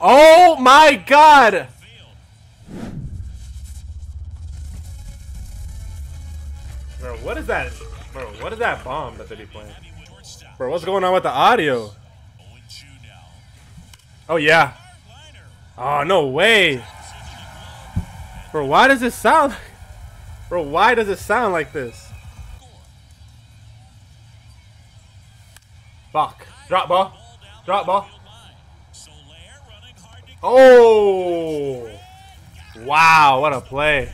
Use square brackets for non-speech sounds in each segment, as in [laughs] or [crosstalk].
Oh my god! Bro, what is that? Bro, what is that bomb that they be playing? Bro, what's going on with the audio? Oh yeah. Oh no way. Bro, why does it sound Bro, why does it sound like this? Fuck. Drop ball. Drop ball. Oh! Wow, what a play.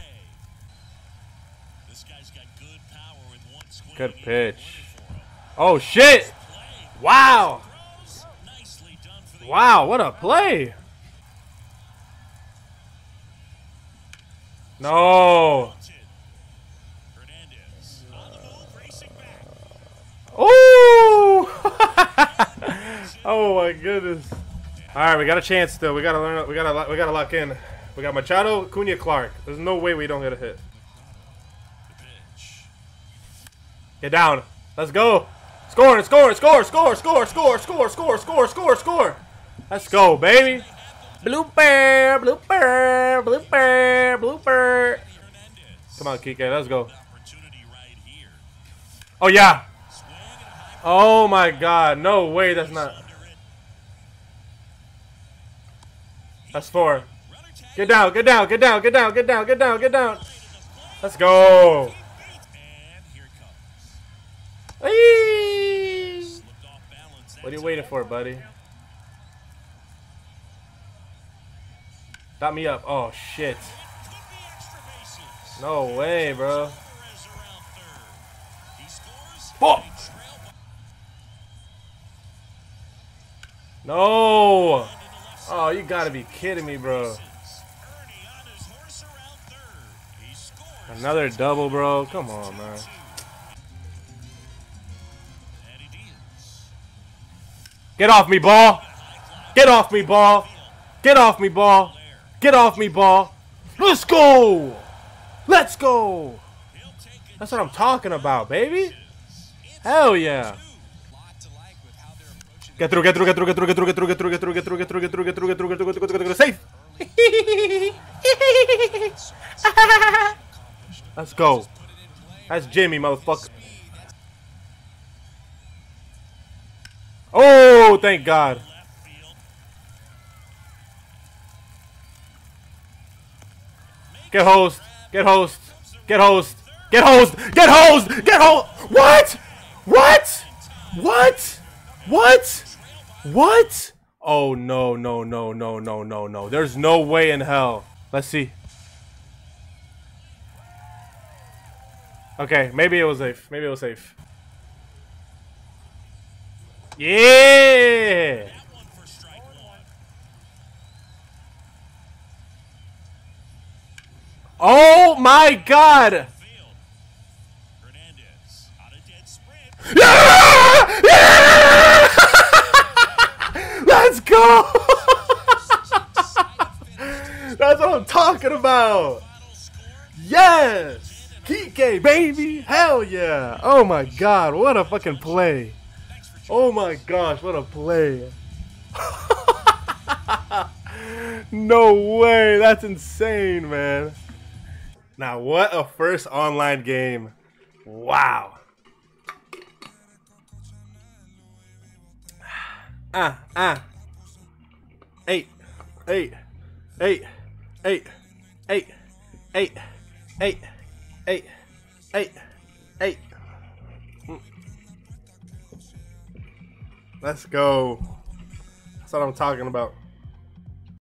This guy's got good power with one square. Good pitch. Oh shit! Wow! Wow, what a play! No! Oh! [laughs] oh my goodness! All right, we got a chance still. We gotta learn. We gotta. We gotta lock in. We got Machado, Acuña, Clark. There's no way we don't get a hit. Get down. Let's go. Score, score, score, score, score, score, score, score, score, score, score. Let's go, baby. Blooper, blooper, blooper, blooper. Come on, Kike. Let's go. Oh, yeah. Oh, my God. No way. That's not. That's four. Get down, get down, get down, get down, get down, get down, get down. Let's go. What are you waiting for, buddy? Got me up. Oh, shit. No way, bro. Oh! No! Oh, you gotta be kidding me, bro. Another double, bro. Come on, man. Get off me, ball. Get off me, ball. Get off me, ball. Get off me, ball. Let's go. Let's go. That's what I'm talking about, baby. Hell yeah. Get through, get through, get through, get through, get through, get through, get through, get through, get through, get through, get through, get through, get through, get through, get through, get through, safe. Let's go. That's Jimmy, motherfucker. Oh, thank God. Get host. Get host. Get host. Get host. Get host. Get host. What? What? What? What? Oh, no, no, no, no, no, no, no. There's no way in hell. Let's see. Okay, maybe it was safe. Maybe it was safe. Yeah! Oh my god! Yeah! Yeah! Let's go! That's what I'm talking about! Yes! Kike, baby! Hell yeah! Oh my god, what a fucking play! Oh my gosh, what a play! [laughs] no way, that's insane, man. Now, what a first online game. Wow. Ah, ah. Eight, eight, eight, eight, eight, eight, eight, eight, eight, eight. Mm. Let's go. That's what I'm talking about.